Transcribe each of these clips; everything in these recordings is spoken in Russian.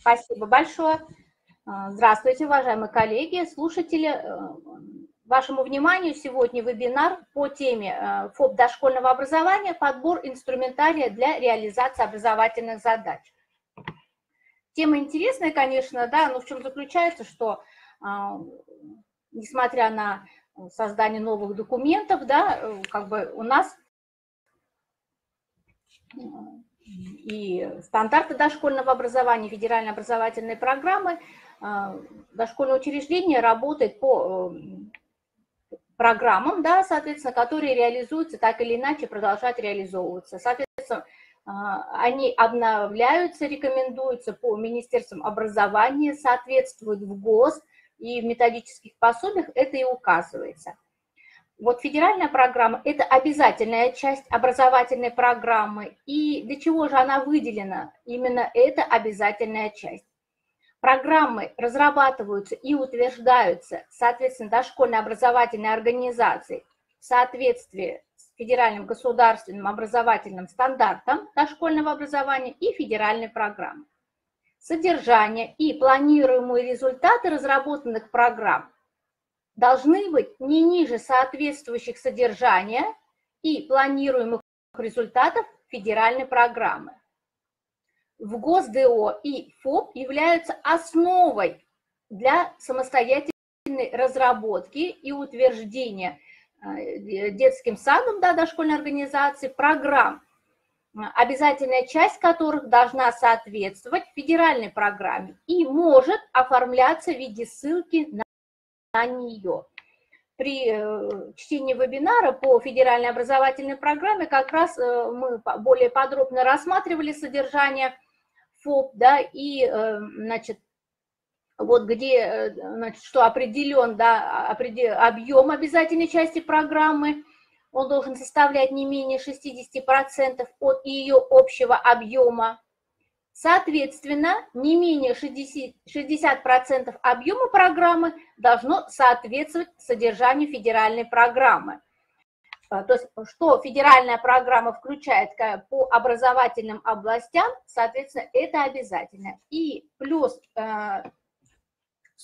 Спасибо большое. А, здравствуйте, уважаемые коллеги, слушатели. Э, вашему вниманию сегодня вебинар по теме э, ФОП дошкольного образования «Подбор инструментария для реализации образовательных задач». Тема интересная, конечно, да, но в чем заключается, что несмотря на создание новых документов, да, э, как бы у нас и стандарты дошкольного образования, федеральные образовательные программы, а, дошкольное учреждение работает по э, программам, да, соответственно, которые реализуются так или иначе, продолжают реализовываться. Соответственно, а, они обновляются, рекомендуются по Министерствам образования, соответствуют в ГОС, и в методических пособиях это и указывается. Вот федеральная программа – это обязательная часть образовательной программы. И для чего же она выделена? Именно это обязательная часть. Программы разрабатываются и утверждаются, соответственно, дошкольной образовательной организацией в соответствии с федеральным государственным образовательным стандартом дошкольного образования и федеральной программы. Содержание и планируемые результаты разработанных программ должны быть не ниже соответствующих содержания и планируемых результатов федеральной программы. В ГосДО и ФОП являются основой для самостоятельной разработки и утверждения э, детским садом да, дошкольной организации программ, обязательная часть которых должна соответствовать федеральной программе и может оформляться в виде ссылки на нее. При э, чтении вебинара по федеральной образовательной программе как раз э, мы более подробно рассматривали содержание ФОП, да, и, э, значит, вот где, значит, что определен, да, объем обязательной части программы, он должен составлять не менее 60% от ее общего объема, Соответственно, не менее 60%, 60 объема программы должно соответствовать содержанию федеральной программы. А, то есть, что федеральная программа включает по образовательным областям, соответственно, это обязательно. И плюс 40%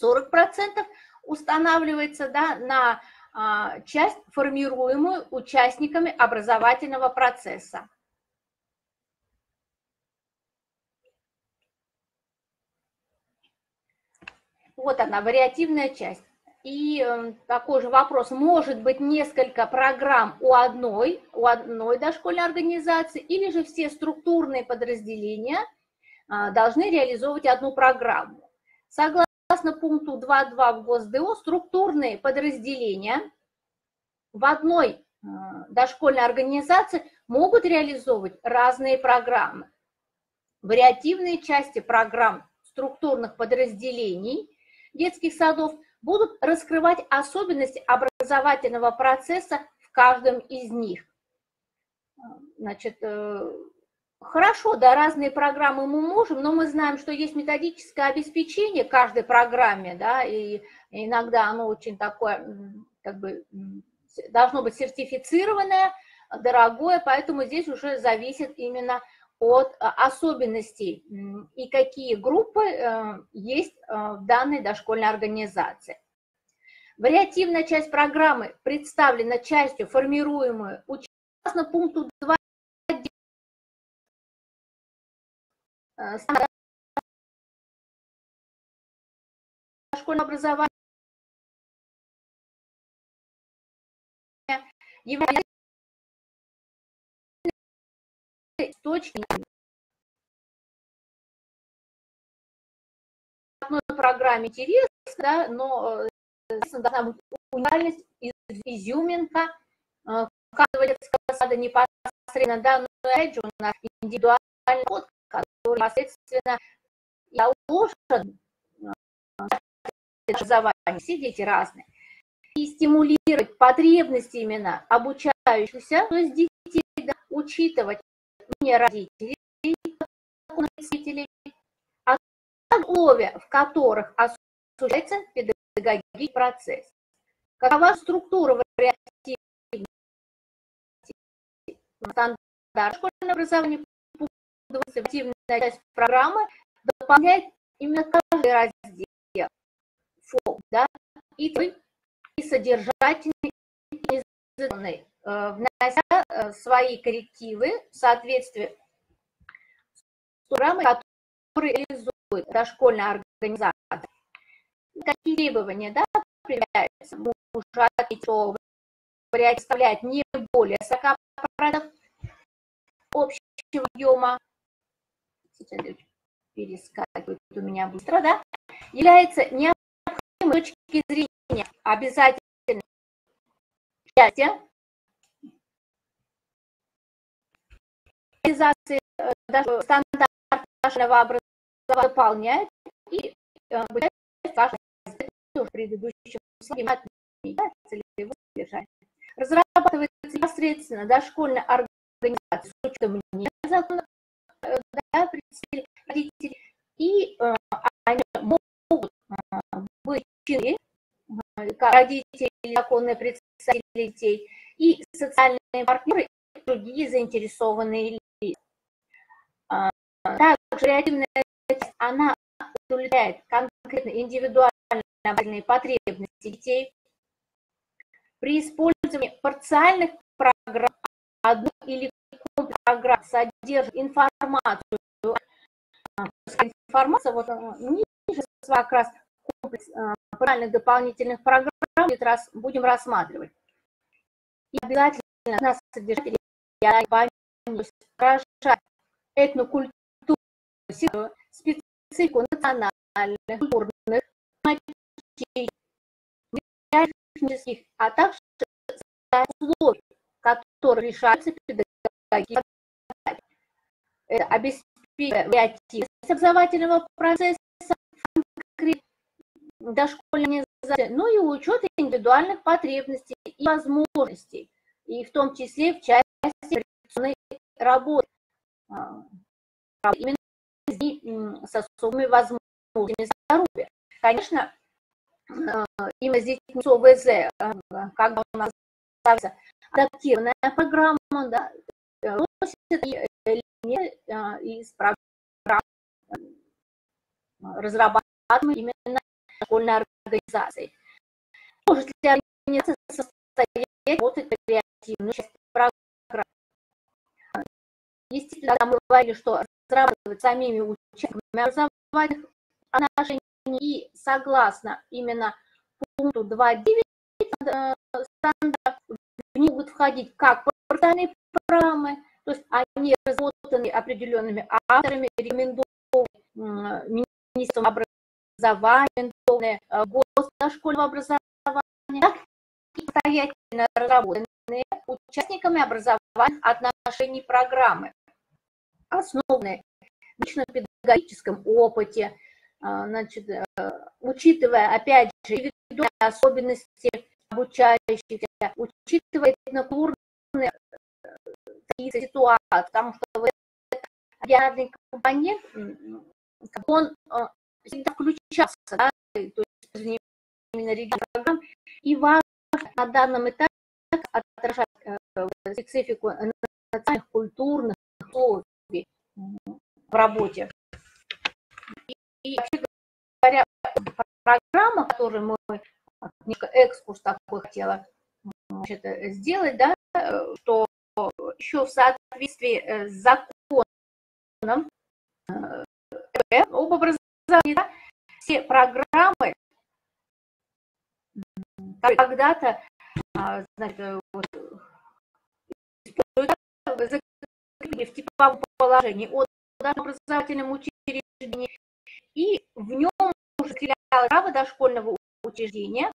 э, устанавливается да, на а, часть, формируемую участниками образовательного процесса. Вот она, вариативная часть. И эм, такой же вопрос, может быть несколько программ у одной, у одной дошкольной организации, или же все структурные подразделения а, должны реализовывать одну программу. Согласно пункту 2.2 в ГосДО, структурные подразделения в одной э, дошкольной организации могут реализовывать разные программы. Вариативные части программ структурных подразделений – детских садов будут раскрывать особенности образовательного процесса в каждом из них. Значит, э, хорошо, да, разные программы мы можем, но мы знаем, что есть методическое обеспечение каждой программе, да, и иногда оно очень такое, как бы, должно быть сертифицированное, дорогое, поэтому здесь уже зависит именно от а, особенностей и какие группы э, есть э, в данной дошкольной организации. Вариативная часть программы представлена частью, формируемую участно пункту 2 э, дошкольного образования является в одной программе интересно, да, но э, должна быть уникальность, изюминка, э, каждого детского сада непосредственно, да, но опять же у нас индивидуальный код, который непосредственно заложен э, образование, все дети разные, и стимулировать потребности именно обучающихся, то есть детей, да, учитывать мнение родителей, родителей, а условия, в которых осуществляется педагогический процесс. Какова структура вариативности стандарт школьного образования, активная часть программы дополняет именно каждый раздел, фон, да, и, и содержательный, и языковый, внося э, свои коррективы в соответствии с программой, которые реализует дошкольная организация. Какие требования да, предъявляются? Мужа, что вариант составляет не более 40% общего объема. Сейчас перескакивает у меня быстро, да? Является необходимой точки зрения обязательной части реализации э, стандарта нашего образования выполняет и э, в предыдущем слайде целевое содержание. Разрабатывается непосредственно дошкольная организация с учетом э, да, родителей, и э, они могут э, быть члены, родители, законные представители детей, и социальные партнеры, и другие заинтересованные также реактивная часть, она удовлетворяет конкретно индивидуальные потребности детей. При использовании парциальных программ одну или комплекс программ содержит информацию, информация, вот ниже как раз комплекс парциальных дополнительных программ будем рассматривать. И обязательно нас содержать выражать этнокультуру, специфику национальных, культурных, технических, а также условий, которые решаются педагогической Это обеспечивает вариативность образовательного процесса, дошкольной организации, ну и учет индивидуальных потребностей и возможностей, и в том числе в части работы. А, именно с особыми возможностями здоровья. Конечно, э, именно здесь ОВЗ, э, когда у нас ставится адаптированная программа, да, носит элемент из программ, разрабатываемой именно школьной организацией. Может ли организация состоять работать креативную часть программы? Естественно, мы говорили, что разрабатывать самими участниками образовательных отношений. И согласно именно пункту 2.9 э, стандарт в них будут входить как портальные программы, то есть они разработаны определенными авторами, рекомендованы министром образования, рекомендованы э, госдошкольного образования, так и самостоятельно разработанные участниками образовательных отношений программы основанные на лично-педагогическом опыте, а, значит, э, учитывая, опять же, индивидуальные особенности обучающихся, учитывая этнокультурные э, ситуации, потому что вот этот региональный компонент, он э, всегда включался, да, то есть именно региональный программ, и важно на данном этапе отражать специфику национальных, культурных условий в работе. И, вообще говоря, программа, которую мы, экскурс такой хотела значит, сделать, да, что еще в соответствии э, с законом э, об образовании, да, все программы, когда-то а, значит, вот, в типовом положении от образовательном учреждении, и в нем уже разделялось право дошкольного учреждения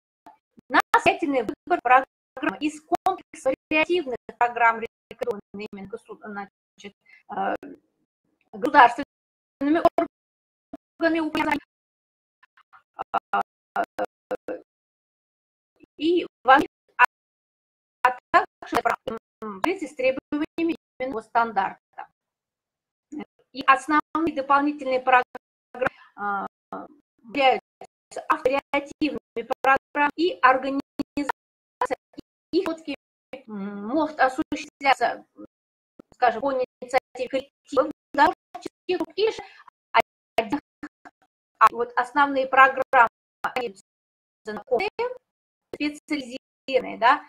на самостоятельный выбор программы из комплекса вариативных программ, рекомендованных именно значит, э, государственными органами управления, и а, а также с требованиями именно стандарта. И основные дополнительные программы а, являются авториативными программами и организация их все может осуществляться, скажем, по инициативе коллективов, да, или А вот основные программы, они специализированные, да,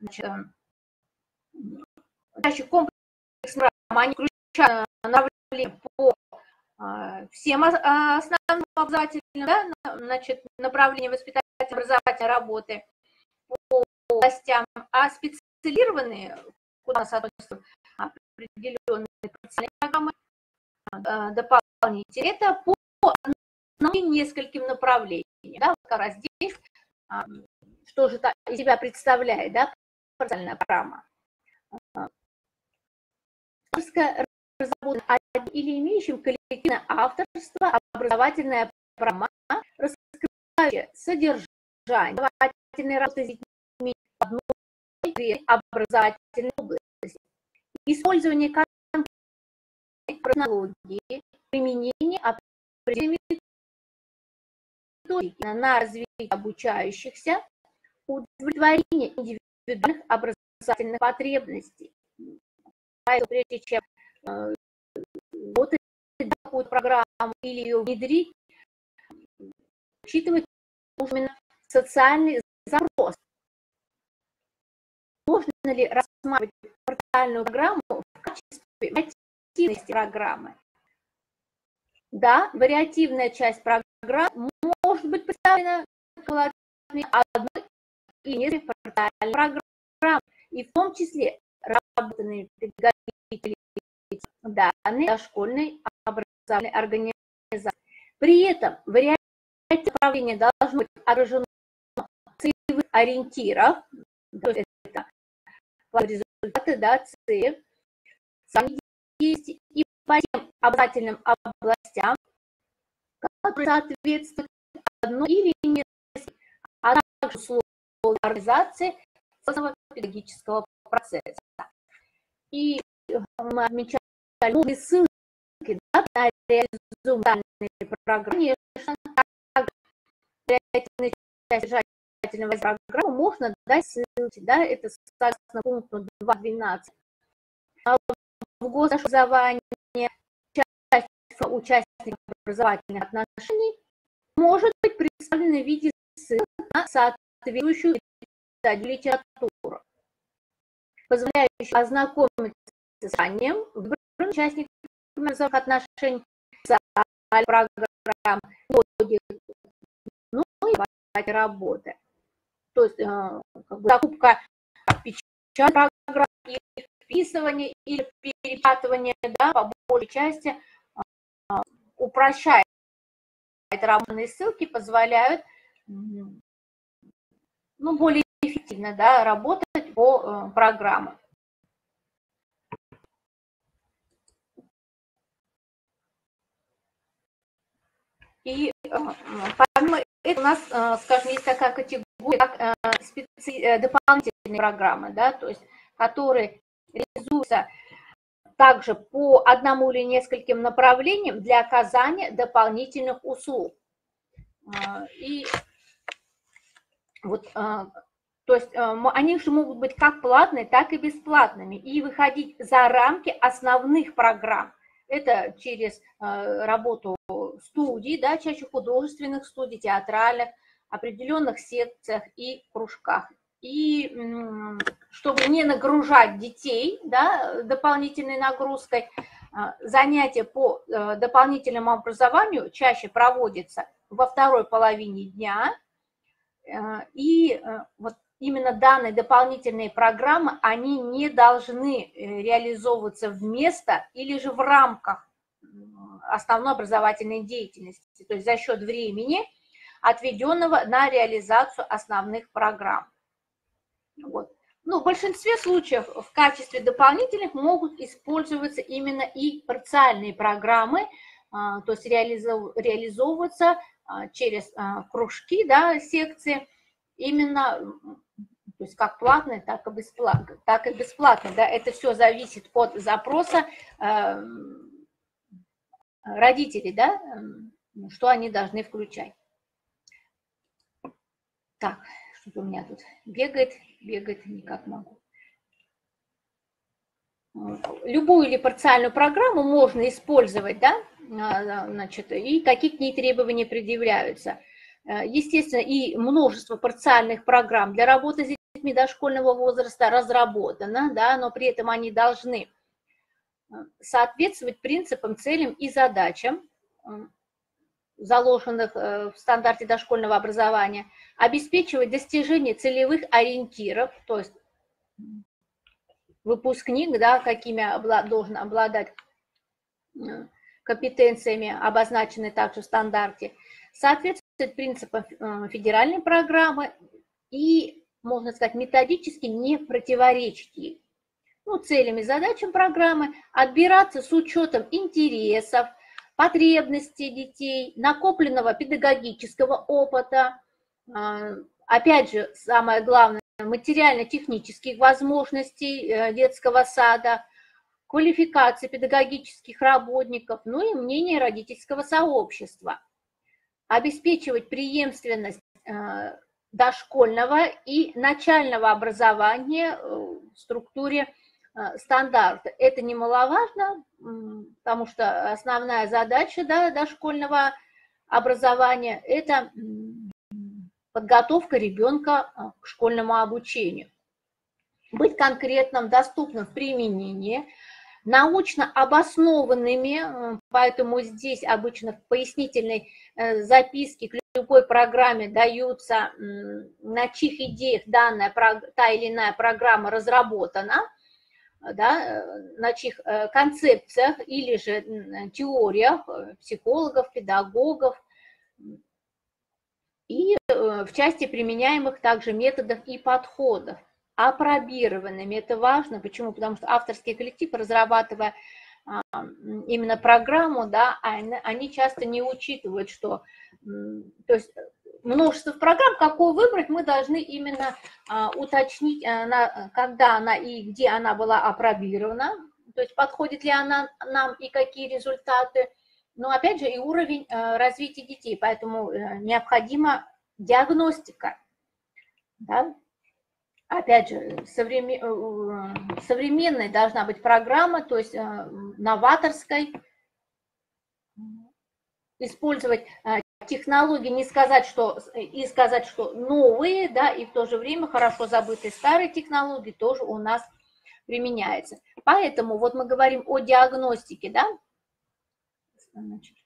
значит, чаще комплексные программы, они включают направление по а, всем основным образовательным, да, значит, направлениям воспитательной образовательной работы по областям, а специализированные, куда соответствуют определенные программы, а, дополнительные, это по нескольким направлениям. Да, как раз здесь, а, что же из себя представляет, да, профессиональная программа. Разработана или имеющим коллективное авторство образовательная программа, раскрывающая содержание образовательной работы с детьми в одной образовательной области. Использование технологии, применение определенной методики на развитие обучающихся, удовлетворение индивидуальных образовательных потребностей. Поэтому прежде чем э, работать какую-то программу или ее внедрить, учитывать именно социальный запрос. Можно ли рассматривать портальную программу в качестве активности программы? Да, вариативная часть программы может быть представлена одной или нескольких портальных программ, и в том числе педагогические данные дошкольной образовательной организации. При этом вариант направления должно быть отражено целевых ориентирах, то есть это результаты, да, цели, сами действия и по тем образовательным областям, которые соответствуют одной или нескольким, а также условия организации педагогического процесса. И мы отмечаем новые ссылки да, на реализуемые программы, конечно, содержательного программы можно дать ссылки, да, это согласно пункту 2.12. А в гособразовании часть участников образовательных отношений может быть представлена в виде ссылок на соответствующую литературу, позволяющую ознакомиться с знанием выбранных участников отношений программ, методик, ну и работы. То есть э, как бы, закупка печатной программы, или вписывание, или перепечатывание, да, по большей части э, упрощает работные ссылки, позволяют ну, более эффективно да, работать по э, программам. И э, помимо этого у нас, э, скажем, есть такая категория, как э, специ... дополнительные программы, да, то есть которые реализуются также по одному или нескольким направлениям для оказания дополнительных услуг. И вот, то есть они же могут быть как платные, так и бесплатными и выходить за рамки основных программ. Это через работу студий, да, чаще художественных студий, театральных, определенных секциях и кружках. И чтобы не нагружать детей да, дополнительной нагрузкой, а, занятия по э, дополнительному образованию чаще проводятся во второй половине дня. Э, и э, вот именно данные дополнительные программы, они не должны реализовываться вместо или же в рамках основной образовательной деятельности, то есть за счет времени, отведенного на реализацию основных программ. Вот. Ну, в большинстве случаев в качестве дополнительных могут использоваться именно и парциальные программы, а, то есть реализовываться а, через а, кружки, да, секции, именно то есть как платные, так и бесплатные. Так и бесплатные да, это все зависит от запроса эм, родителей, да, что они должны включать. Так, что-то у меня тут бегает, бегает, никак могу. Любую или парциальную программу можно использовать, да, значит, и какие к ней требования предъявляются. Естественно, и множество парциальных программ для работы с детьми дошкольного возраста разработано, да, но при этом они должны соответствовать принципам, целям и задачам, заложенных э, в стандарте дошкольного образования, обеспечивать достижение целевых ориентиров, то есть выпускник, да, какими должен обладать э, компетенциями, обозначенные также в стандарте, соответствует принципам э, федеральной программы и, можно сказать, методически не противоречить ну, целям и задачам программы, отбираться с учетом интересов, потребностей детей, накопленного педагогического опыта, а, опять же, самое главное, материально-технических возможностей э, детского сада, квалификации педагогических работников, ну и мнение родительского сообщества. Обеспечивать преемственность э, дошкольного и начального образования в структуре Э, стандарт. Это немаловажно, потому что основная задача да, дошкольного образования – это подготовка ребенка э, к школьному обучению. Быть конкретным, доступным в применении, научно обоснованными, э, поэтому здесь обычно в пояснительной записке любой программе даются, на чьих идеях данная, та или иная программа разработана – да, на чьих э, концепциях или же теориях э, психологов, педагогов, и э, в части применяемых также методов и подходов, апробированными. Это важно. Почему? Потому что авторский коллектив, разрабатывая именно программу, да, они часто не учитывают, что то есть множество программ, какую выбрать, мы должны именно а, уточнить, она, когда она и где она была опробирована, то есть подходит ли она нам и какие результаты, но опять же и уровень а, развития детей, поэтому а, необходима диагностика. Да? Опять же, современ... Э, современной должна быть программа, то есть а, новаторской, использовать технологии не сказать, что и сказать, что новые, да, и в то же время хорошо забытые старые технологии тоже у нас применяются. Поэтому вот мы говорим о диагностике, да. Значит,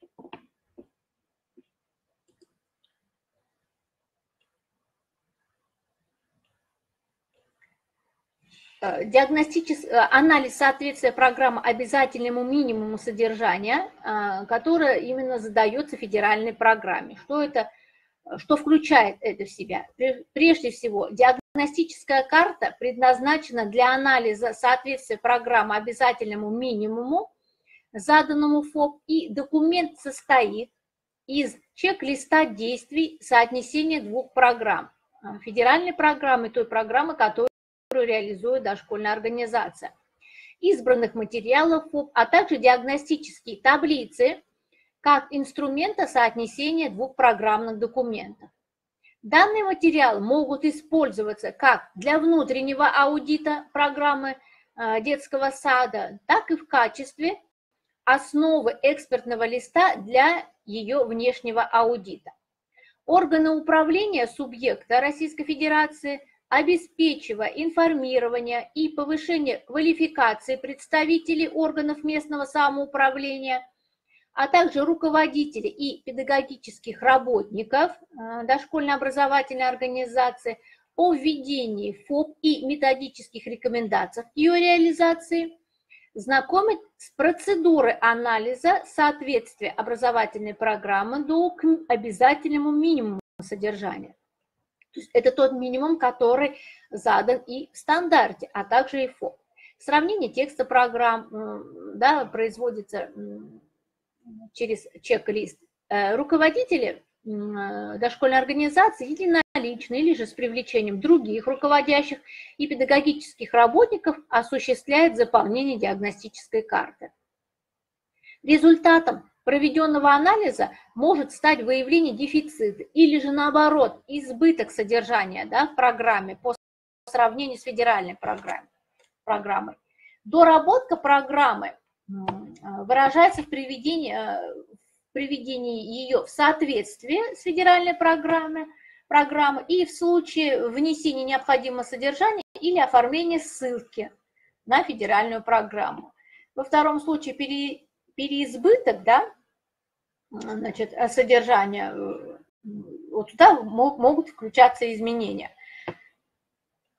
диагностический э, анализ соответствия программы обязательному минимуму содержания, э, которое именно задается федеральной программе. Что это, что включает это в себя? Прежде всего, диагностическая карта предназначена для анализа соответствия программы обязательному минимуму, заданному ФОП, и документ состоит из чек-листа действий соотнесения двух программ. Федеральной программы, той программы, которая которую реализует дошкольная организация, избранных материалов а также диагностические таблицы как инструмента соотнесения двух программных документов. Данные материалы могут использоваться как для внутреннего аудита программы э, детского сада, так и в качестве основы экспертного листа для ее внешнего аудита. Органы управления субъекта Российской Федерации обеспечивая информирование и повышение квалификации представителей органов местного самоуправления, а также руководителей и педагогических работников э, дошкольной образовательной организации о введении ФОП и методических рекомендациях ее реализации, знакомить с процедурой анализа соответствия образовательной программы до обязательному минимуму содержания. То есть это тот минимум, который задан и в стандарте, а также и ФОП. Сравнение текста программ да, производится через чек-лист. Э, руководители дошкольной организации единолично или же с привлечением других руководящих и педагогических работников осуществляют заполнение диагностической карты. Результатом проведенного анализа может стать выявление дефицита или же наоборот избыток содержания да, в программе по сравнению с федеральной программой. программой. Доработка программы выражается в приведении, в приведении ее в соответствие с федеральной программой, программы и в случае внесения необходимого содержания или оформления ссылки на федеральную программу. Во втором случае пере, переизбыток, да, значит, содержания, вот туда могут включаться изменения.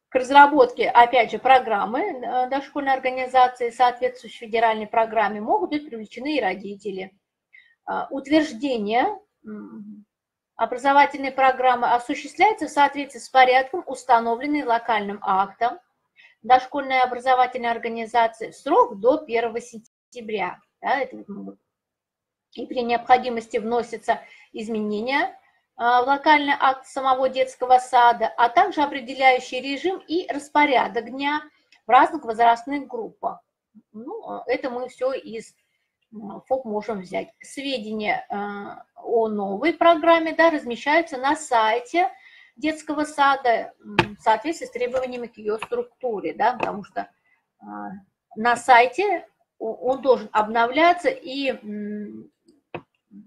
К разработке, опять же, программы э, дошкольной организации, соответствующей федеральной программе, могут быть привлечены и родители. Утверждение образовательной программы осуществляется в соответствии с порядком, установленным локальным актом дошкольной образовательной организации срок до 1 сентября. Да, это, и при необходимости вносятся изменения а, в локальный акт самого детского сада, а также определяющий режим и распорядок дня в разных возрастных группах. Ну, это мы все из ФОП можем взять. Сведения а, о новой программе да, размещаются на сайте детского сада в соответствии с требованиями к ее структуре, да, потому что а, на сайте он должен обновляться и,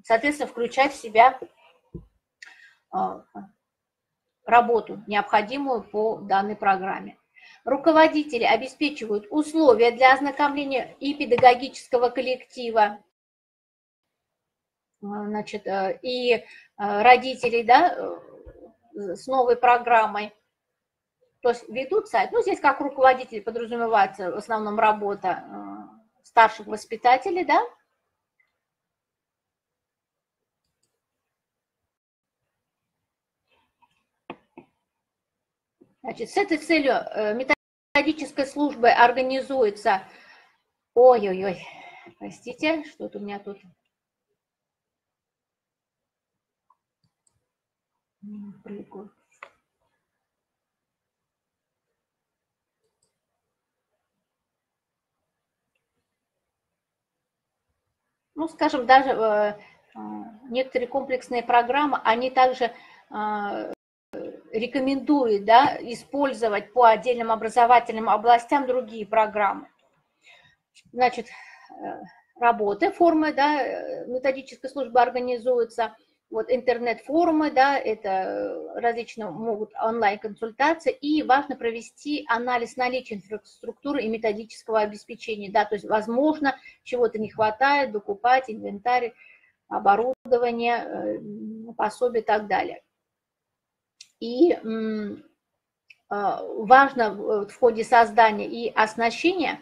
соответственно, включать в себя а, работу, необходимую по данной программе. Руководители обеспечивают условия для ознакомления и педагогического коллектива, а, значит, э, и а, родителей да, э, с новой программой. То есть ведут сайт. Ну, здесь как руководитель подразумевается в основном работа э, старших воспитателей, да, Значит, с этой целью э, методической службой организуется... Ой-ой-ой, простите, что-то у меня тут... Ну, скажем, даже э, э, некоторые комплексные программы, они также рекомендует да, использовать по отдельным образовательным областям другие программы. Значит, э, работы, формы да, э, методической службы организуются. Вот интернет-форумы, да, это различные могут онлайн-консультации, и важно провести анализ наличия инфраструктуры и методического обеспечения, да, то есть, возможно, чего-то не хватает, докупать инвентарь, оборудование, э, пособие и так далее. И а, важно в ходе создания и оснащения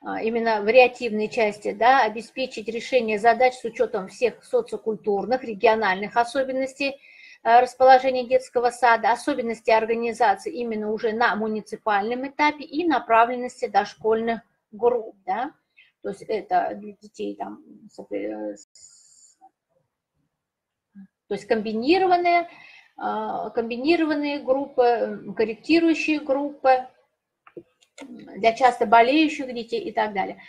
а, именно вариативной части, да, обеспечить решение задач с учетом всех социокультурных, региональных особенностей а, расположения детского сада, особенностей организации именно уже на муниципальном этапе и направленности дошкольных групп, да, то есть это для детей там, то есть комбинированные а, комбинированные группы, корректирующие группы для часто болеющих детей и так далее.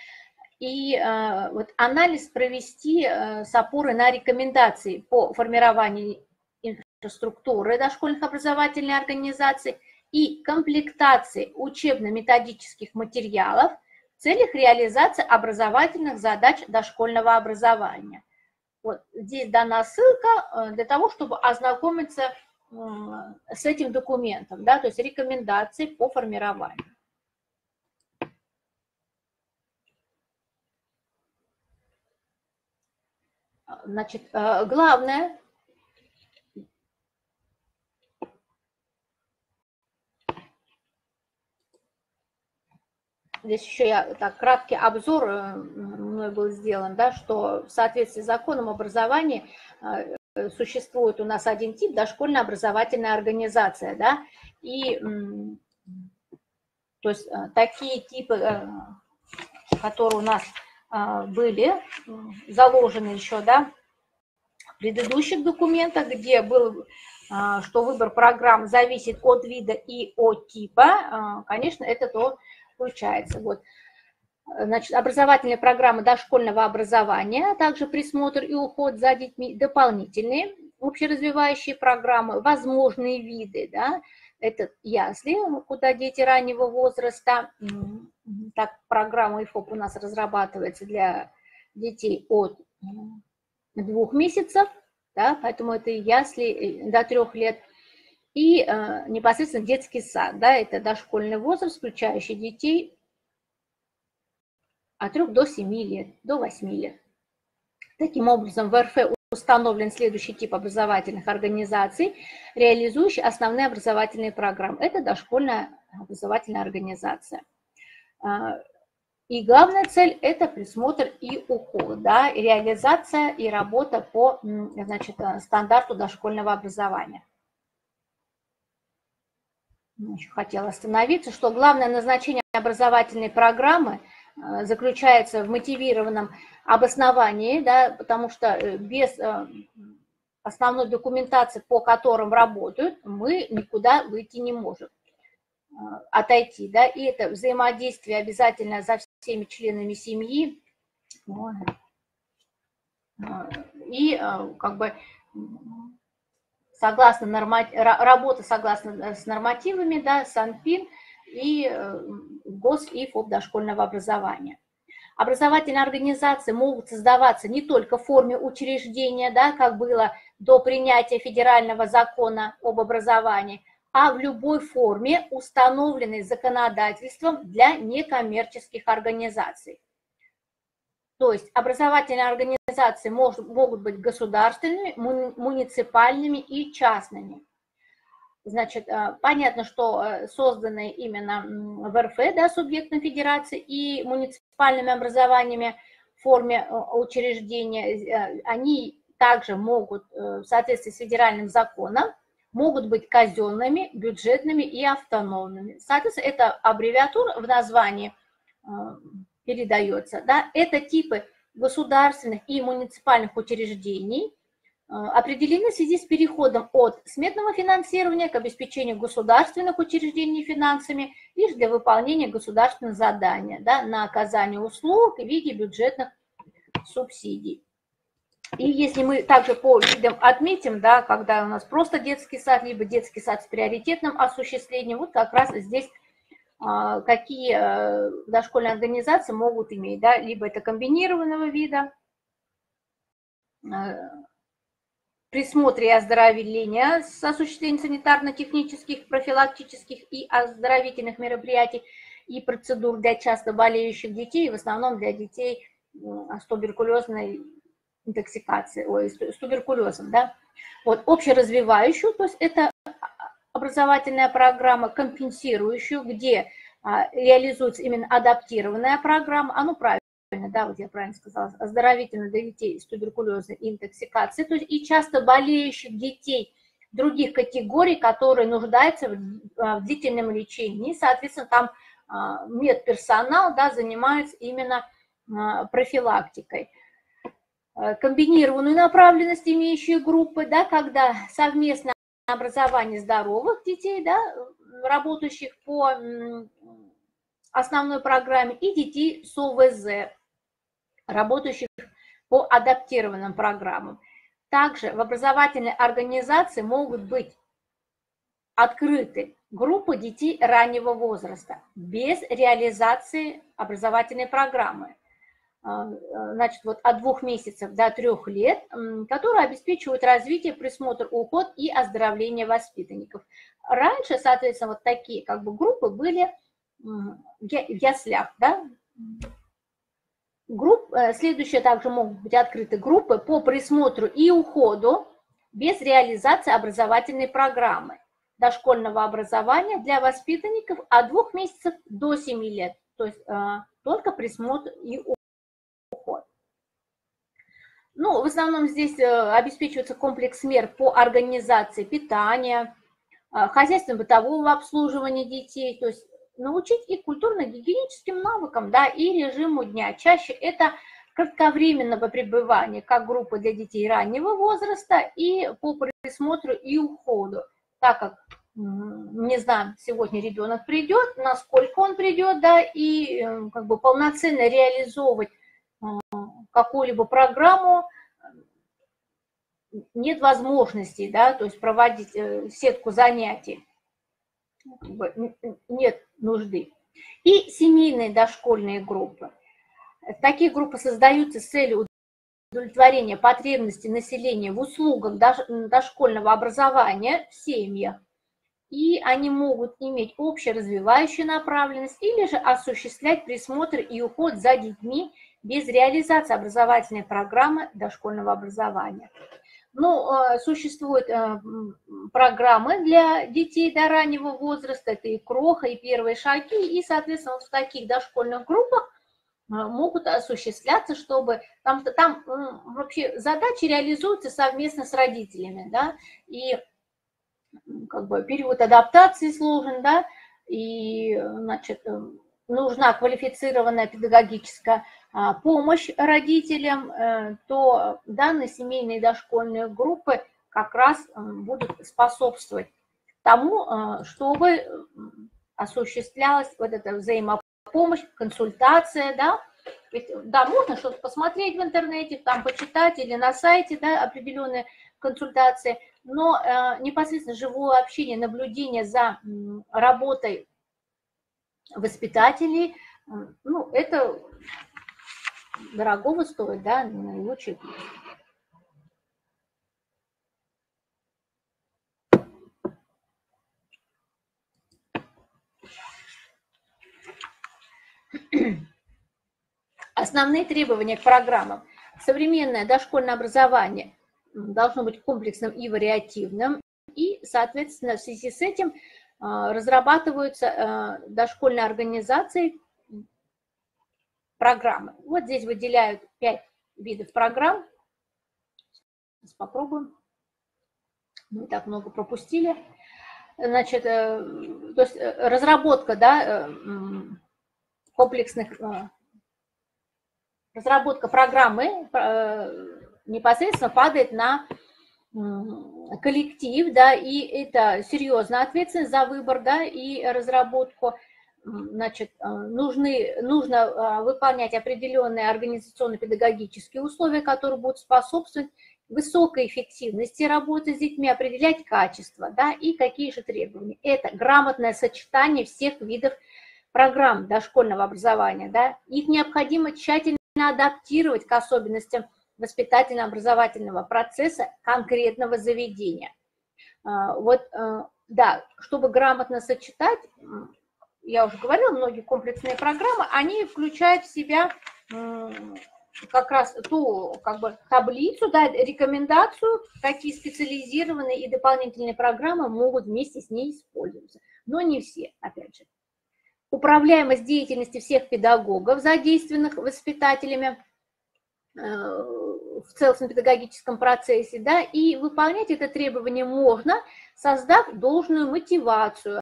И а, вот анализ провести а, с опорой на рекомендации по формированию инфраструктуры дошкольных образовательных организаций и комплектации учебно-методических материалов в целях реализации образовательных задач дошкольного образования – вот здесь дана ссылка э, для того, чтобы ознакомиться с этим документом, да, то есть рекомендации по формированию. Значит, э, главное здесь еще я так краткий обзор э, мной был сделан, да, что в соответствии с законом образования э, существует у нас один тип, дошкольная образовательная организация, да, и то есть э, такие типы, которые у нас были заложены еще, да, в предыдущих документах, где был что выбор программ зависит от вида и от типа, конечно, это то, получается. Вот. Значит, образовательные программы дошкольного образования, также присмотр и уход за детьми, дополнительные общеразвивающие программы, возможные виды, да, это ясли, куда дети раннего возраста Так, программа ИФОП у нас разрабатывается для детей от двух месяцев, да, поэтому это ясли до трех лет. И э, непосредственно детский сад, да, это дошкольный возраст, включающий детей от 3 до 7 лет, до 8 лет. Таким образом, в РФ установлен следующий тип образовательных организаций, реализующий основные образовательные программы. Это дошкольная образовательная организация. А, и главная цель – это присмотр и уход, да, реализация и работа по значит, э, стандарту дошкольного образования. Еще хотела остановиться, что главное назначение образовательной программы э, заключается в мотивированном обосновании, да, потому что э, без основной документации, по которым работают, мы никуда выйти не можем. Э, отойти, да, и это взаимодействие обязательно за всеми членами семьи, э, и э, как бы согласно норма... работа согласно с нормативами, да, Санпин и ГОС и ФОП дошкольного образования. Образовательные организации могут создаваться не только в форме учреждения, да, как было до принятия федерального закона об образовании, а в любой форме, установленной законодательством для некоммерческих организаций. То есть образовательные организации может, могут быть государственными, муниципальными и частными. Значит, э, понятно, что э, созданные именно в РФ, да, субъектом федерации и муниципальными образованиями в форме э, учреждения, они также могут в соответствии с федеральным законом могут быть казенными, бюджетными и автономными. Соответственно, эта аббревиатура в названии передается. Да? Это типы государственных и муниципальных учреждений, э, определены в связи с переходом от сметного финансирования к обеспечению государственных учреждений финансами лишь для выполнения государственных заданий да, на оказание услуг в виде бюджетных субсидий. И если мы также по видам отметим, да, когда у нас просто детский сад, либо детский сад с приоритетным осуществлением, вот как раз здесь какие а, дошкольные организации могут иметь, да, либо это комбинированного вида, а, присмотре и оздоровления с осуществлением санитарно-технических, профилактических и оздоровительных мероприятий и процедур для часто болеющих детей, в основном для детей с туберкулезной интоксикации, ой, с туберкулезом, да. Вот общеразвивающую, то есть это образовательная программа, компенсирующую, где а, реализуется именно адаптированная программа, а ну правильно, да, вот я правильно сказала, оздоровительная для детей с туберкулезной интоксикацией, то есть и часто болеющих детей других категорий, которые нуждаются в, а, в длительном лечении, соответственно, там а, медперсонал, да, занимается именно профилактикой. Э, комбинированную направленность имеющие группы, да, когда совместное образование здоровых детей, да, работающих по основной программе, и детей с ОВЗ, работающих по адаптированным программам. Также в образовательной организации могут быть открыты группы детей раннего возраста без реализации образовательной программы. А, а, значит, вот от двух месяцев до трех лет, которые обеспечивают развитие, присмотр, уход и оздоровление воспитанников. Раньше, соответственно, вот такие как бы группы были в яслях, да. Групп, э, следующие также могут быть открыты группы по присмотру и уходу без реализации образовательной программы дошкольного образования для воспитанников от двух месяцев до семи лет. То есть а, только присмотр и уход ну, в основном здесь э, обеспечивается комплекс мер по организации питания, э, хозяйственно-бытового обслуживания детей, то есть научить их культурно-гигиеническим навыкам, да, и режиму дня. Чаще это кратковременного пребывания как группы для детей раннего возраста и по присмотру и уходу, так как не знаю, сегодня ребенок придет, насколько он придет, да, и э, как бы полноценно реализовывать какую-либо программу, нет возможности, да, то есть проводить э, сетку занятий, нет нужды. И семейные дошкольные группы. Такие группы создаются с целью удовлетворения потребностей населения в услугах дошкольного образования в семьях. И они могут иметь общеразвивающую направленность или же осуществлять присмотр и уход за детьми без реализации образовательной программы дошкольного образования. Ну, э, существуют э, программы для детей до раннего возраста, это и кроха, и первые шаги, и, соответственно, в таких дошкольных группах э, могут осуществляться, чтобы, что там вообще задачи реализуются совместно с родителями, да, и как бы период адаптации сложен, да, и, значит, нужна квалифицированная педагогическая а, помощь родителям, э, то данные семейные дошкольные группы как раз э, будут способствовать тому, э, чтобы осуществлялась вот эта взаимопомощь, консультация, да, ведь, да, можно что-то посмотреть в интернете, там почитать или на сайте, да, определенные консультации, но э, непосредственно живое общение, наблюдение за работой воспитателей, ну, это дорогого стоит, да, наилучший Основные требования к программам. Современное дошкольное образование должно быть комплексным и вариативным, и, соответственно, в связи с этим разрабатываются а, дошкольные организации программы. Вот здесь выделяют 5 видов программ. Сейчас попробуем. Мы так много пропустили. Значит, э, то есть э, разработка да, э, комплексных, разработка программы непосредственно падает на коллектив, да, и это серьезная ответственность за выбор, да, и разработку значит, э, нужны, нужно э, выполнять определенные организационно-педагогические условия, которые будут способствовать высокой эффективности работы с детьми, определять качество, да, и какие же требования. Это грамотное сочетание всех видов программ дошкольного образования, да, их необходимо тщательно адаптировать к особенностям воспитательно-образовательного процесса конкретного заведения. Э, вот, да, чтобы грамотно сочетать, я уже говорила, многие комплексные программы, они включают в себя как раз ту как бы, таблицу, да, рекомендацию, какие специализированные и дополнительные программы могут вместе с ней использоваться. Но не все, опять же. Управляемость деятельности всех педагогов, задействованных воспитателями э, в целостном педагогическом процессе, да, и выполнять это требование можно, создав должную мотивацию,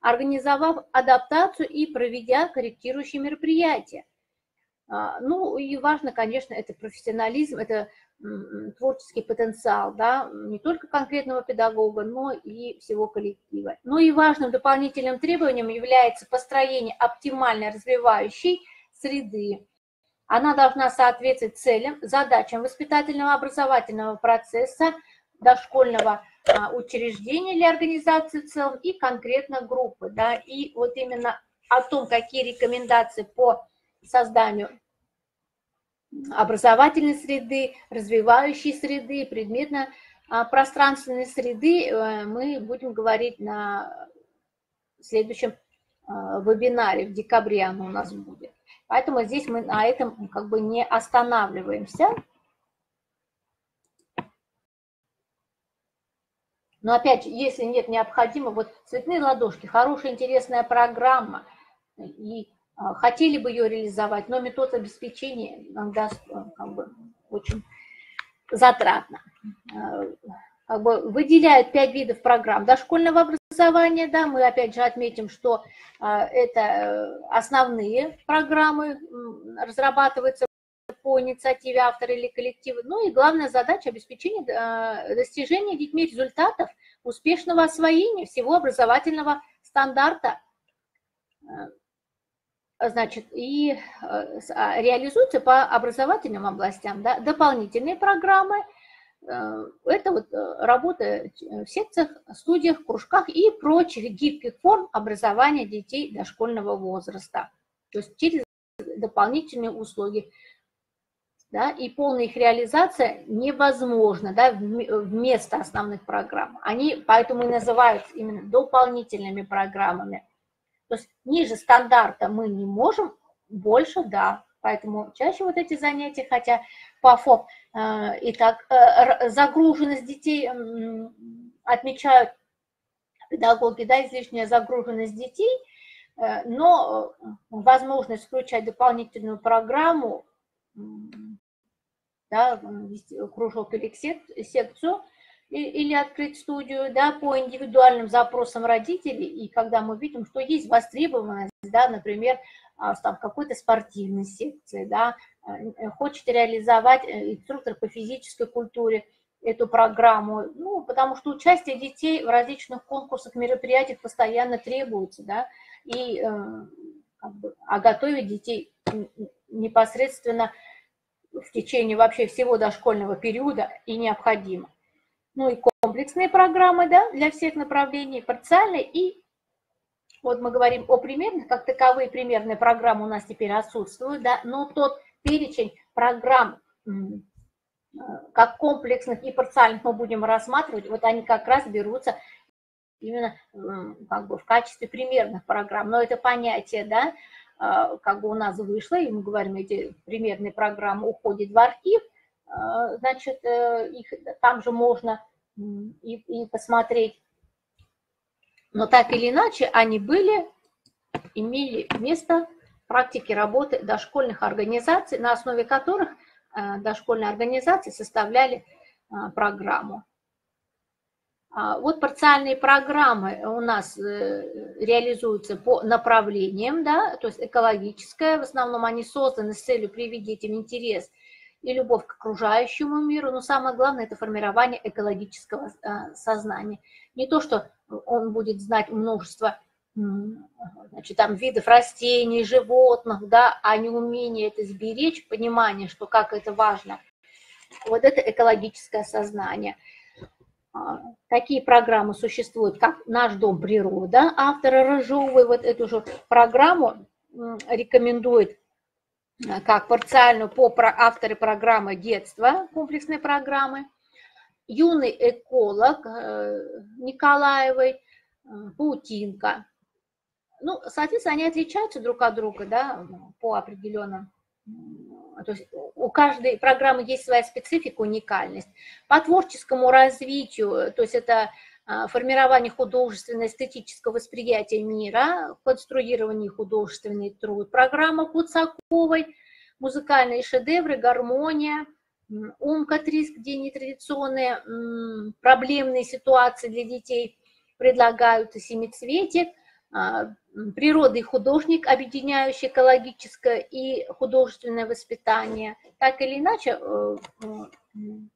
организовав адаптацию и проведя корректирующие мероприятия. А, ну и важно, конечно, это профессионализм, это творческий потенциал, да, не только конкретного педагога, но и всего коллектива. Ну и важным дополнительным требованием является построение оптимально развивающей среды. Она должна соответствовать целям, задачам воспитательного образовательного процесса, дошкольного а, учреждения или организации в целом и конкретно группы. Да, и вот именно о том, какие рекомендации по созданию образовательной среды, развивающей среды, предметно-пространственной среды э, мы будем говорить на следующем э, вебинаре, в декабре оно у нас будет. Поэтому здесь мы на этом как бы не останавливаемся. Но опять если нет необходимо, вот цветные ладошки, хорошая, интересная программа, и а, хотели бы ее реализовать, но метод обеспечения иногда как бы, очень затратно. А, как бы выделяют пять видов программ дошкольного образования, да, мы опять же отметим, что а, это э, основные программы разрабатываются по инициативе автора или коллектива. Ну и главная задача – обеспечение э, достижения детьми результатов успешного освоения всего образовательного стандарта. Э, значит, и а, реализуются по образовательным областям да, дополнительные программы, это вот работа в секциях, студиях, кружках и прочих гибких форм образования детей дошкольного возраста. То есть через дополнительные услуги да, и полная их реализация невозможна да, вместо основных программ. Они поэтому и называются именно дополнительными программами. То есть ниже стандарта мы не можем, больше да. Поэтому чаще вот эти занятия, хотя по ФОП э, и так э, загруженность детей э, отмечают педагоги, да, излишняя загруженность детей, э, но возможность включать дополнительную программу да, кружок или секцию, или открыть студию да, по индивидуальным запросам родителей, и когда мы видим, что есть востребованность, да, например, а, там, какой-то спортивной секции, да, э, хочет реализовать э, инструктор по физической культуре эту программу, ну, потому что участие детей в различных конкурсах, мероприятиях постоянно требуется, да, и э, как бы, а готовить детей непосредственно в течение вообще всего дошкольного периода и необходимо. Ну и комплексные программы да, для всех направлений, парциальные и вот мы говорим о примерных, как таковые примерные программы у нас теперь отсутствуют, да, но тот перечень программ, как комплексных и парциальных мы будем рассматривать, вот они как раз берутся именно как бы в качестве примерных программ. Но это понятие, да, а, как бы у нас вышло, и мы говорим, эти примерные программы уходят в архив, а, значит, э, их там же можно и, и посмотреть. Но так или иначе, они были, имели место в практике работы дошкольных организаций, на основе которых э, дошкольные организации составляли а, программу. А, вот парциальные программы у нас э, реализуются по направлениям, да, то есть экологическая, в основном они созданы с целью привить детям интерес и любовь к окружающему миру, но самое главное это формирование экологического сознания. Не то, что он будет знать множество значит, там, видов растений, животных, да, а не умение это сберечь, понимание, что как это важно. Вот это экологическое сознание – Такие программы существуют, как «Наш дом природа». Автор Рыжовой вот эту же программу рекомендует э, как парциальную по авторы программы детства, комплексной программы. Юный эколог э, Николаевой, э, паутинка. Ну, соответственно, они отличаются друг от друга, да, по определенным то есть у каждой программы есть своя специфика, уникальность. По творческому развитию, то есть это а, формирование художественно-эстетического восприятия мира, конструирование художественный труд, программа Куцаковой, музыкальные шедевры, гармония, Умкатрис, где нетрадиционные проблемные ситуации для детей предлагают, и семицветик – а, природа и художник, объединяющий экологическое и художественное воспитание, так или иначе э,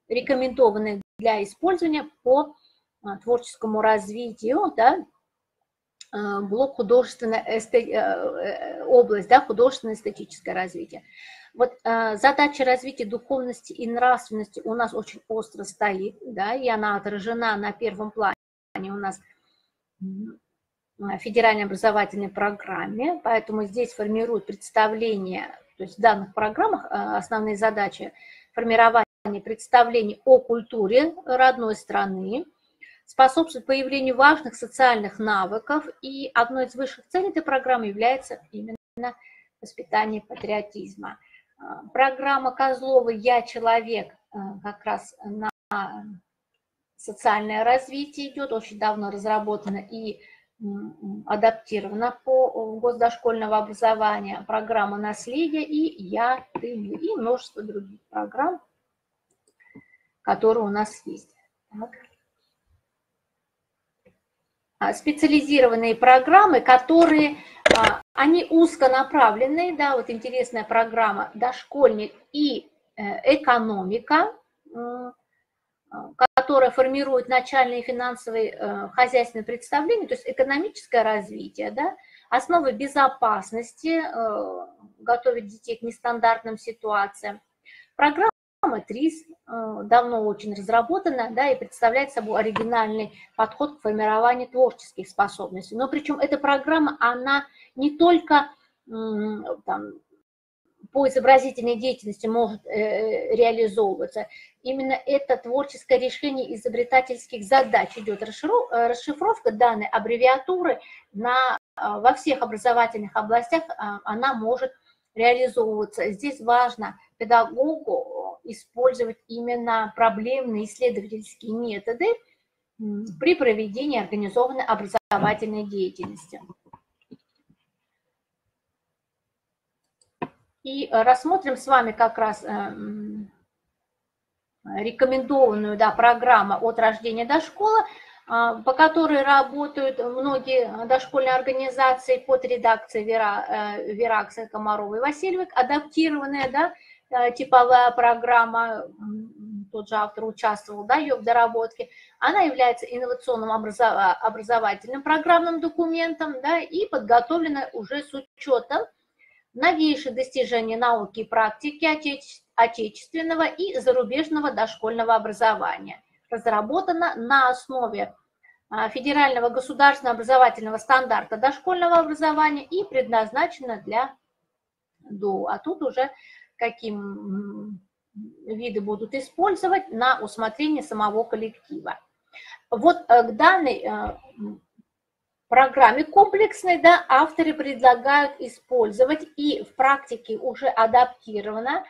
рекомендованы для использования по а, творческому развитию, да, а, блок художественная э, э, область, да, художественно-эстетическое развитие. Вот задача развития духовности и нравственности у нас очень остро стоит, да, и она отражена на первом плане у нас федеральной образовательной программе, поэтому здесь формируют представление, то есть в данных программах э, основные задачи формирования представлений о культуре родной страны, способствует появлению важных социальных навыков, и одной из высших целей этой программы является именно воспитание патриотизма. Э, программа Козлова «Я человек» как раз на социальное развитие идет, очень давно разработана и адаптирована по госдошкольного образования, программа «Наследие» и «Я, ты, мы» и множество других программ, которые у нас есть. Так. А, специализированные программы, которые, а, они узконаправленные, да, вот интересная программа «Дошкольник и э, экономика», которая формирует начальные финансовые э, хозяйственные представления, то есть экономическое развитие, да, основы безопасности, э, готовить детей к нестандартным ситуациям. Программа ТРИС давно очень разработана, да, и представляет собой оригинальный подход к формированию творческих способностей. Но причем эта программа, она не только там, по изобразительной деятельности может э, реализовываться. Именно это творческое решение изобретательских задач идет расшифровка данной аббревиатуры на, во всех образовательных областях, она может реализовываться. Здесь важно педагогу использовать именно проблемные исследовательские методы при проведении организованной образовательной деятельности. И рассмотрим с вами как раз э, рекомендованную да, программу от рождения до школы, а, по которой работают многие дошкольные организации под редакцией Вера, э, Веракса, Комаровой, Васильевой, адаптированная, да, э, типовая программа, тот же автор участвовал, да, ее в доработке, она является инновационным образовательным программным документом, да, и подготовлена уже с учетом новейших достижений науки и практики отечественного и зарубежного дошкольного образования. Разработана на основе а, федерального государственного образовательного стандарта дошкольного образования и предназначена для ДО. А тут уже каким виды будут использовать на усмотрение самого коллектива. Вот э, к данной э, программе комплексной да, авторы предлагают использовать и в практике уже адаптирована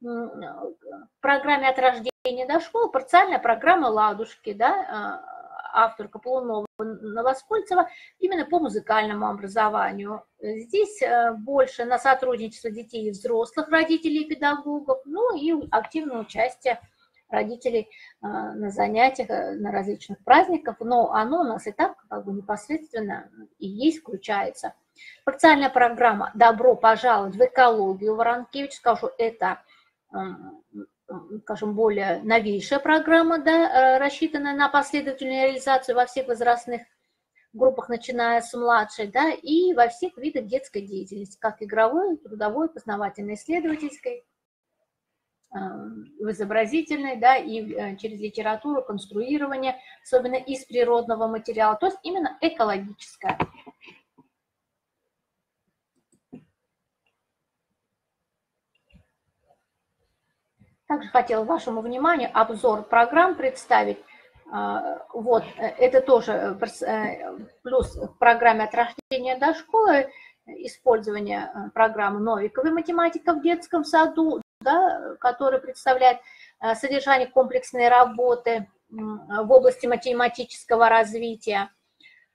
в программе от рождения до школы парциальная программа «Ладушки», да, а, автор Каплунова Новоскольцева, именно по музыкальному образованию. Здесь э, больше на сотрудничество детей и взрослых, родителей и педагогов, ну и активное участие родителей э, на занятиях, э, на различных праздниках, но оно у нас и так как бы непосредственно и есть, включается. Специальная программа «Добро пожаловать в экологию» Воронкевич, скажу, это скажем, более новейшая программа, да, э, рассчитанная на последовательную реализацию во всех возрастных группах, начиная с младшей, да, и во всех видах детской деятельности, как игровой, трудовой, познавательной, исследовательской, э, в изобразительной, да, и э, через литературу, конструирование, особенно из природного материала, то есть именно экологическая. Также хотела вашему вниманию обзор программ представить. А, вот, э, это тоже э, э, плюс в программе от рождения до школы, использование программы Новиковой математика в детском саду, да, которая представляет содержание комплексной работы в области математического развития.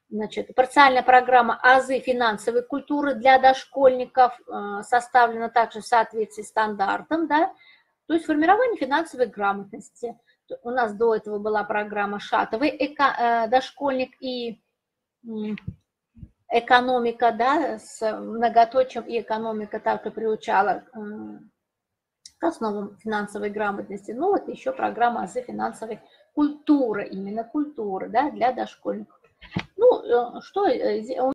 Значит, парциальная программа «Азы финансовой культуры» для дошкольников составлена также в соответствии с стандартом, да, то есть формирование финансовой грамотности. У нас до этого была программа «Шатовый эко, э, дошкольник» и экономика, да, с многоточием и экономика также приучала э, к основам финансовой грамотности. Ну вот еще программа «Азы финансовой культуры», именно культуры, да, для дошкольников. Ну, э, что,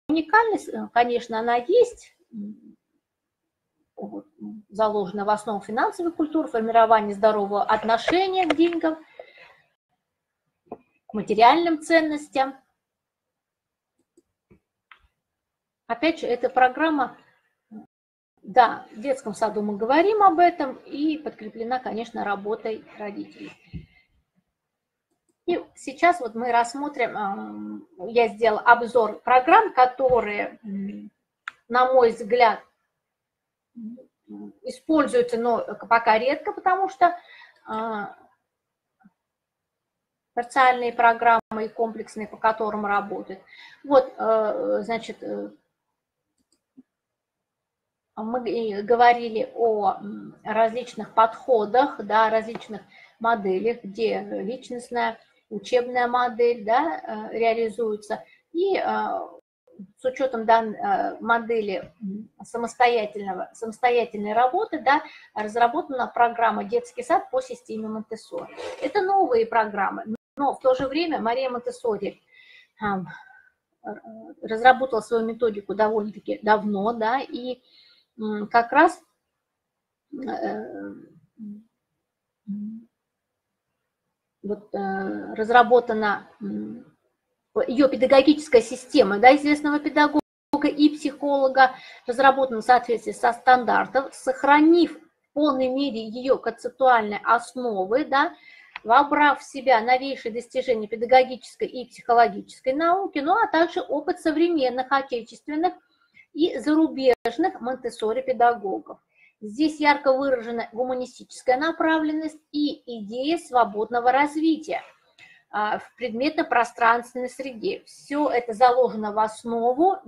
уникальность, конечно, она есть, заложена в основу финансовой культуры, формирование здорового отношения к деньгам, к материальным ценностям. Опять же, эта программа, да, в детском саду мы говорим об этом и подкреплена, конечно, работой родителей. И сейчас вот мы рассмотрим, я сделала обзор программ, которые, на мой взгляд, используются, но пока редко, потому что а, парциальные программы и комплексные, по которым работают. Вот, э, значит, э, мы говорили о различных подходах, да, различных моделях, где личностная, учебная модель да, э, реализуется. И с учетом данной э, модели самостоятельного, самостоятельной работы, да, разработана программа «Детский сад» по системе Монтессори. Это новые программы, но в то же время Мария Монтессори разработала свою методику довольно-таки давно, да, и как раз э, вот, э, разработана ее педагогическая система, да, известного педагога и психолога, разработана в соответствии со стандартом, сохранив в полной мере ее концептуальные основы, да, вобрав в себя новейшие достижения педагогической и психологической науки, ну а также опыт современных отечественных и зарубежных монтессори-педагогов. Здесь ярко выражена гуманистическая направленность и идея свободного развития а, в предметно-пространственной среде. Все это заложено в основу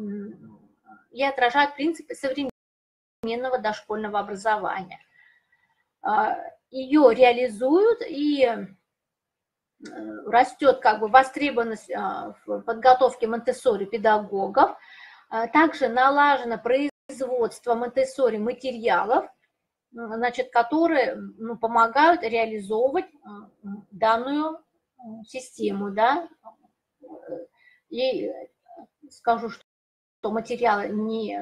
и отражает принципы современного дошкольного образования. А, Ее реализуют и э, растет как бы востребованность а, в подготовке монтессори педагогов, также налажено производство Монтессори материалов, значит, которые ну, помогают реализовывать данную систему, да, и скажу, что материалы не,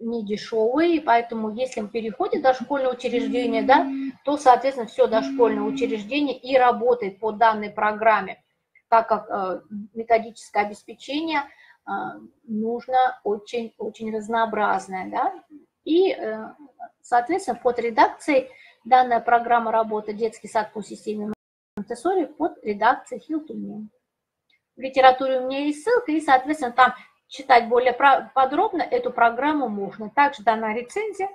не дешевые, поэтому если мы переходим до школьного учреждения, да, то, соответственно, все дошкольное учреждение и работает по данной программе, так как э, методическое обеспечение – а, нужно очень-очень разнообразное, да, и, э, соответственно, под редакцией данная программа работы «Детский сад по системе Монтессори» под редакцией Хилтуни. В литературе у меня есть ссылка, и, соответственно, там читать более подробно эту программу можно. Также дана рецензия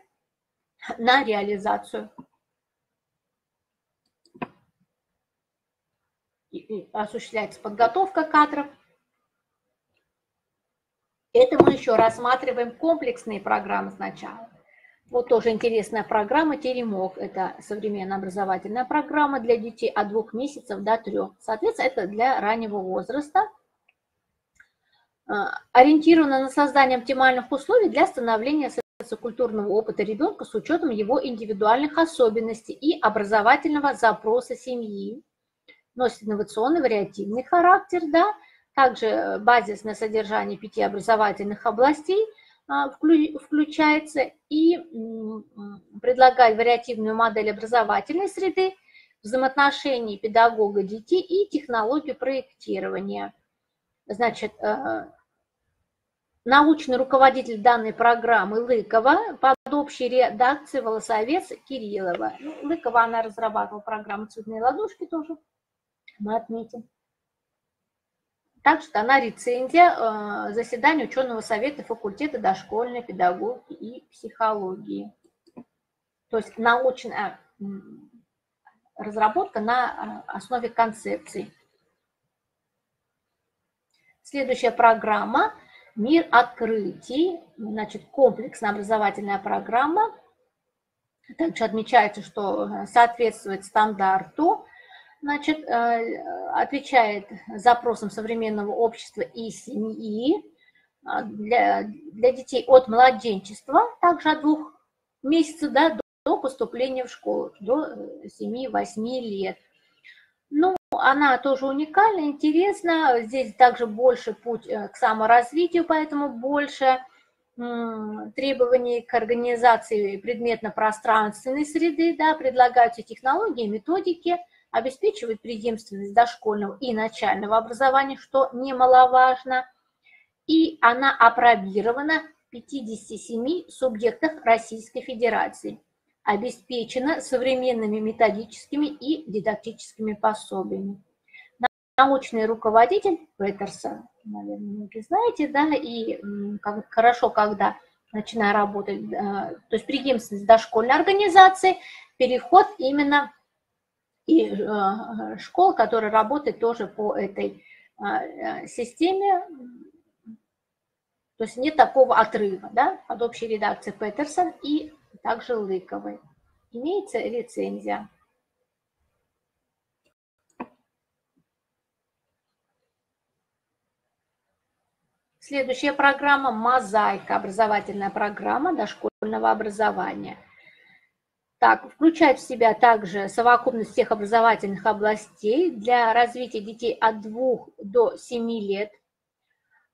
на реализацию. И осуществляется подготовка кадров это мы еще рассматриваем комплексные программы сначала. Вот тоже интересная программа «Теремок». Это современная образовательная программа для детей от двух месяцев до трех. Соответственно, это для раннего возраста. А, ориентирована на создание оптимальных условий для становления социокультурного опыта ребенка с учетом его индивидуальных особенностей и образовательного запроса семьи. Носит инновационный, вариативный характер, да, также э, базисное содержание пяти образовательных областей а, включается и предлагает вариативную модель образовательной среды, взаимоотношений педагога детей и технологию проектирования. Значит, э, научный руководитель данной программы Лыкова под общей редакцией Волосовец Кириллова. Ну, Лыкова, она разрабатывала программу «Цветные ладошки» тоже, мы отметим. Также дана рецензия э, заседания ученого совета факультета дошкольной педагогики и психологии. То есть научная разработка на э, основе концепций. Следующая программа «Мир открытий», значит, комплексная образовательная программа. Также отмечается, что э, соответствует стандарту значит, э, отвечает запросам современного общества и семьи а, для, для детей от младенчества, также от двух месяцев да, до поступления в школу, до 7-8 э, лет. Ну, она тоже уникальна, интересна. Здесь также больше путь э, к саморазвитию, поэтому больше требований к организации предметно-пространственной среды, да, предлагаются технологии, методики – обеспечивает преемственность дошкольного и начального образования, что немаловажно, и она опробирована в 57 субъектах Российской Федерации, обеспечена современными методическими и дидактическими пособиями. Научный руководитель Петерсон, наверное, многие знаете, да, и хорошо, когда начиная работать, э, то есть преемственность дошкольной организации, переход именно и э, школ, которые работают тоже по этой э, системе. То есть нет такого отрыва да, под общей редакцией Петерсон и также Лыковой. Имеется рецензия. Следующая программа «Мозаика», образовательная программа дошкольного образования – так, включает в себя также совокупность всех образовательных областей для развития детей от 2 до 7 лет.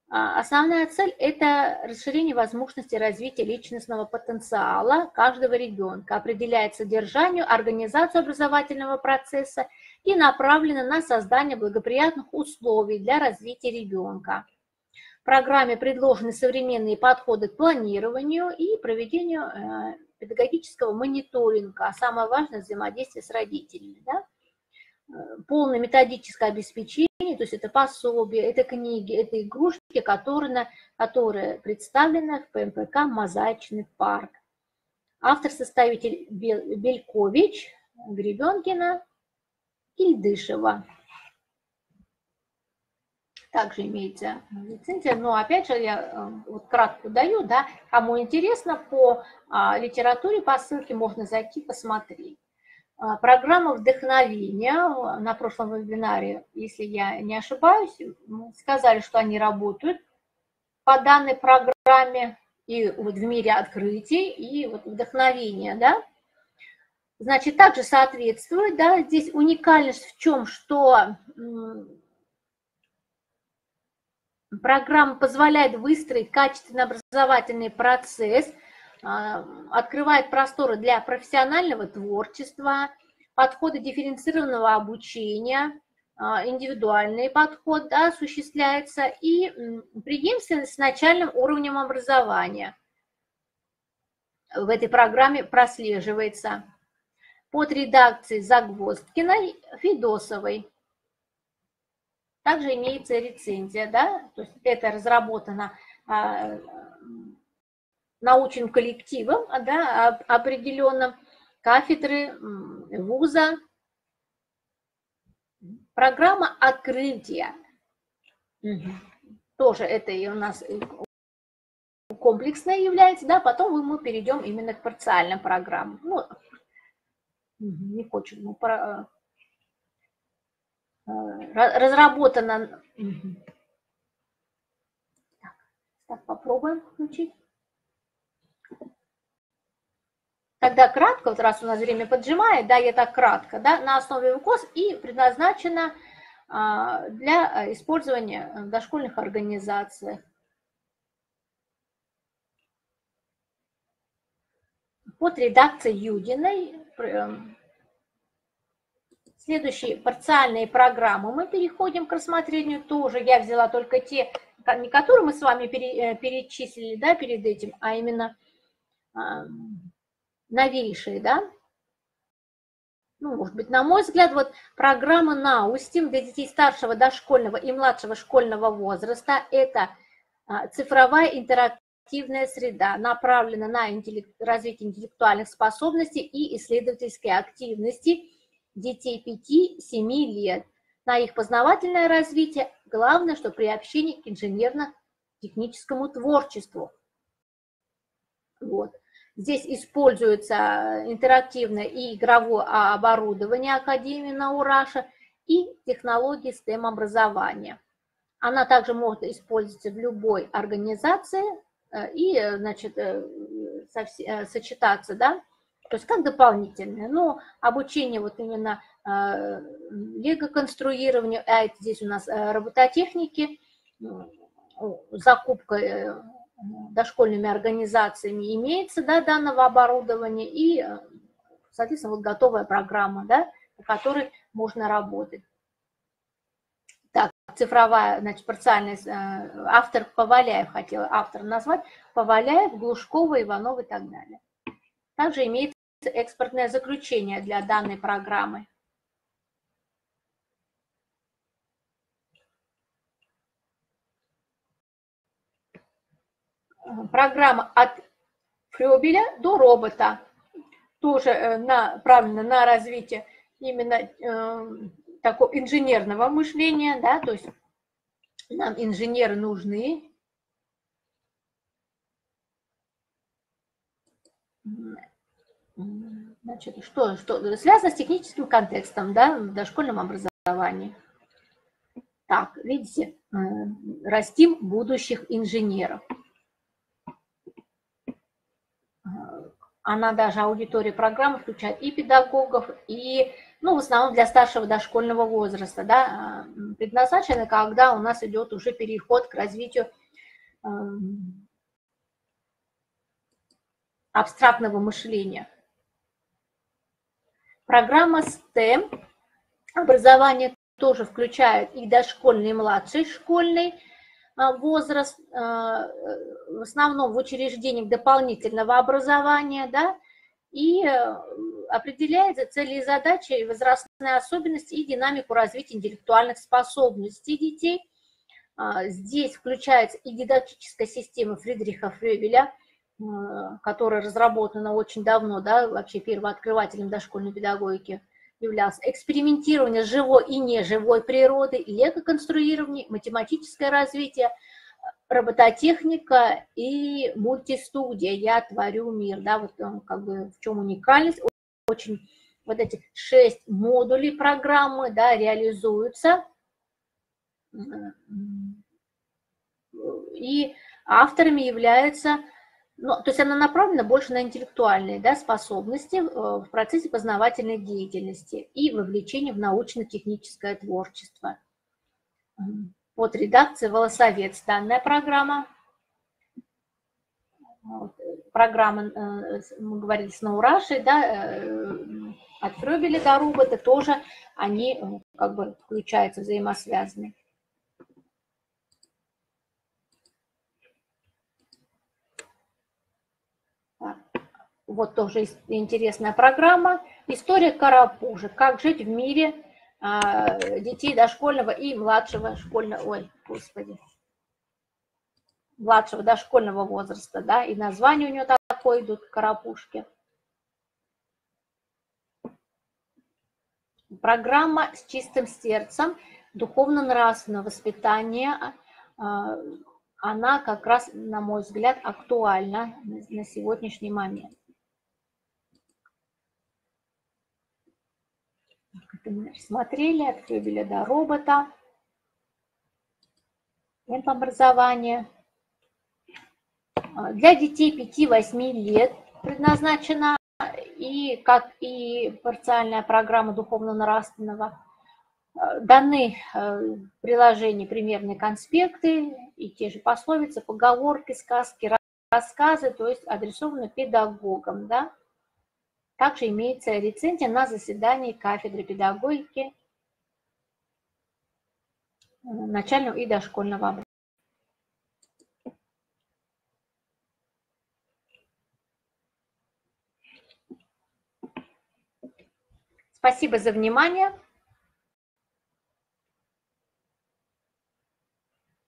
А, основная цель – это расширение возможностей развития личностного потенциала каждого ребенка, определяет содержание, организацию образовательного процесса и направлена на создание благоприятных условий для развития ребенка. В программе предложены современные подходы к планированию и проведению э, педагогического мониторинга, а самое важное – взаимодействие с родителями. Да? Э, полное методическое обеспечение, то есть это пособие, это книги, это игрушки, которые, которые представлены в ПМПК «Мозаичный парк». Автор-составитель Белькович, Гребенкина, Ильдышева. Также имеется лицензия, но опять же я э, вот кратко даю, да, кому интересно, по а, литературе по ссылке можно зайти посмотреть. А, программа вдохновения на прошлом вебинаре, если я не ошибаюсь, сказали, что они работают по данной программе и вот в мире открытий, и вот вдохновения, да. Значит, также соответствует, да, здесь уникальность в чем, что программа позволяет выстроить качественный образовательный процесс – а, открывает просторы для профессионального творчества, подходы дифференцированного обучения, а, индивидуальный подход да, осуществляется и преемственность с начальным уровнем образования в этой программе прослеживается под редакцией Загвоздкиной, Федосовой. Также имеется рецензия, да, то есть это разработано а, научным коллективом да, определенным, кафедры вуза. Программа открытия. Тоже это и у нас комплексная является, да, потом мы перейдем именно к парциальным программам. Ну, не хочет, ну, про, э, разработана. Так, так, попробуем включить. Тогда кратко, вот раз у нас время поджимает, да, я так кратко, да, на основе УКОС и предназначена а, для а, использования в дошкольных организациях. Под редакцией Юдиной эм, следующие парциальные программы мы переходим к рассмотрению тоже. Я взяла только те, не которые мы с вами э, перечислили да, перед этим, а именно новейшие, да, ну, может быть, на мой взгляд, вот программа Наустим для детей старшего дошкольного и младшего школьного возраста – это а, цифровая интерактивная среда, направлена на интеллект, развитие интеллектуальных способностей и исследовательской активности детей 5-7 лет, на их познавательное развитие, главное, что при общении к инженерно-техническому творчеству. Вот. Здесь используется интерактивное и игровое оборудование Академии Наураша и технологии STEM-образования. Она также может использоваться в любой организации э, и, значит, э, э, сочетаться, да, то есть как дополнительное. Но обучение вот именно лего-конструированию, а это здесь у нас робототехники, закупка дошкольными организациями имеется да, данного оборудования и, э, соответственно, вот готовая программа, да, по которой можно работать. Так, цифровая, значит, парциальная, э, автор Поваляев, хотела автор назвать, Поваляев, Глушкова, Иванов и так далее. Также имеется экспортное заключение для данной программы. программа от Фрёбеля до робота, тоже э, направлена на развитие именно э, такого инженерного мышления, да, то есть нам инженеры нужны. Значит, что, что связано с техническим контекстом, да, в дошкольном образовании. Так, видите, э, растим будущих инженеров. она даже аудитория программы включает и педагогов, и ну, в основном для старшего дошкольного возраста, да, предназначены, когда у нас идет уже переход к развитию эм, абстрактного мышления. Программа STEM образование тоже включает и дошкольный, и младший школьный а, возраст, а, в основном в учреждениях дополнительного образования, да, и э, определяет цели и задачи, возрастные особенности и динамику развития интеллектуальных способностей детей. А, здесь включается и дидактическая система Фридриха Фребеля, которая разработана очень давно, да, вообще первооткрывателем дошкольной педагогики – являлся экспериментирование живой и неживой природы, лего-конструирование, математическое развитие, робототехника и мультистудия «Я творю мир». Да, вот как бы в чем уникальность. Очень вот эти шесть модулей программы да, реализуются. И авторами являются ну, то есть она направлена больше на интеллектуальные да, способности э, в процессе познавательной деятельности и вовлечения в научно-техническое творчество. Под редакцией «Волосовец» данная программа. Вот, программа, э, мы говорили с Наурашей, да, э, от Фрёбеля до Рубота тоже они как бы включаются взаимосвязаны. Вот тоже интересная программа. История карапужек. Как жить в мире а, детей дошкольного и младшего школьного... Ой, господи. Младшего дошкольного возраста, да, и название у нее такое идут, карапушки. Программа с чистым сердцем, духовно-нравственное воспитание, а, она как раз, на мой взгляд, актуальна на сегодняшний момент. Смотрели от Фёбеля до робота. Темп образования. Для детей 5-8 лет предназначена и как и парциальная программа духовно-нравственного. Даны э, приложения примерные конспекты и те же пословицы, поговорки, сказки, рассказы, то есть адресованы педагогам, да. Также имеется рецензия на заседании кафедры педагогики э, начального и дошкольного образования. Спасибо за внимание.